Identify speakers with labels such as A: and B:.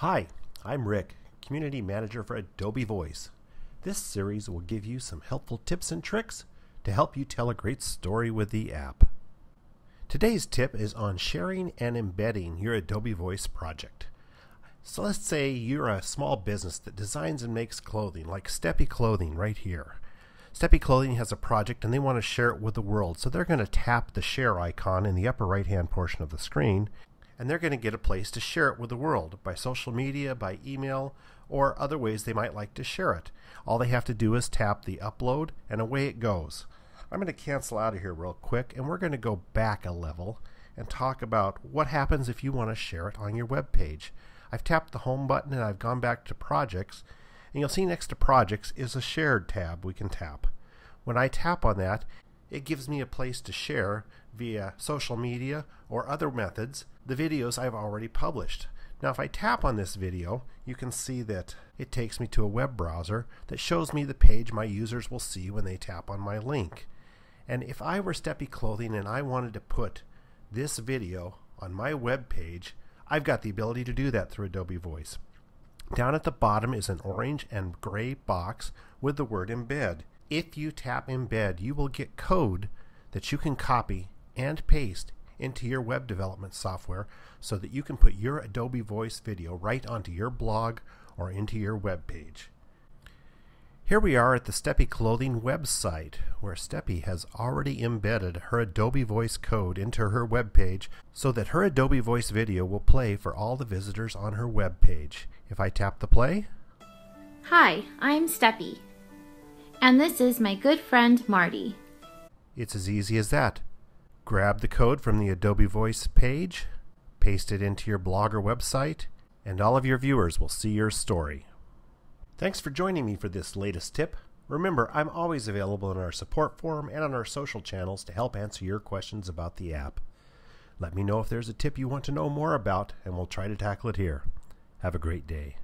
A: Hi, I'm Rick, Community Manager for Adobe Voice. This series will give you some helpful tips and tricks to help you tell a great story with the app. Today's tip is on sharing and embedding your Adobe Voice project. So let's say you're a small business that designs and makes clothing, like Steppy Clothing right here. Steppy Clothing has a project and they want to share it with the world, so they're going to tap the share icon in the upper right hand portion of the screen and they're going to get a place to share it with the world by social media, by email, or other ways they might like to share it. All they have to do is tap the upload, and away it goes. I'm going to cancel out of here real quick, and we're going to go back a level and talk about what happens if you want to share it on your web page. I've tapped the home button and I've gone back to projects, and you'll see next to projects is a shared tab we can tap. When I tap on that, it gives me a place to share via social media or other methods the videos I've already published. Now if I tap on this video, you can see that it takes me to a web browser that shows me the page my users will see when they tap on my link. And if I were Steppy Clothing and I wanted to put this video on my web page, I've got the ability to do that through Adobe Voice. Down at the bottom is an orange and gray box with the word embed. If you tap embed, you will get code that you can copy and paste into your web development software so that you can put your Adobe Voice video right onto your blog or into your web page. Here we are at the Steppy Clothing website, where Steppy has already embedded her Adobe Voice code into her web page so that her Adobe Voice video will play for all the visitors on her web page. If I tap the play,
B: Hi, I'm Steppy. And this is my good friend Marty.
A: It's as easy as that. Grab the code from the Adobe Voice page, paste it into your blog or website, and all of your viewers will see your story. Thanks for joining me for this latest tip. Remember, I'm always available in our support forum and on our social channels to help answer your questions about the app. Let me know if there's a tip you want to know more about, and we'll try to tackle it here. Have a great day.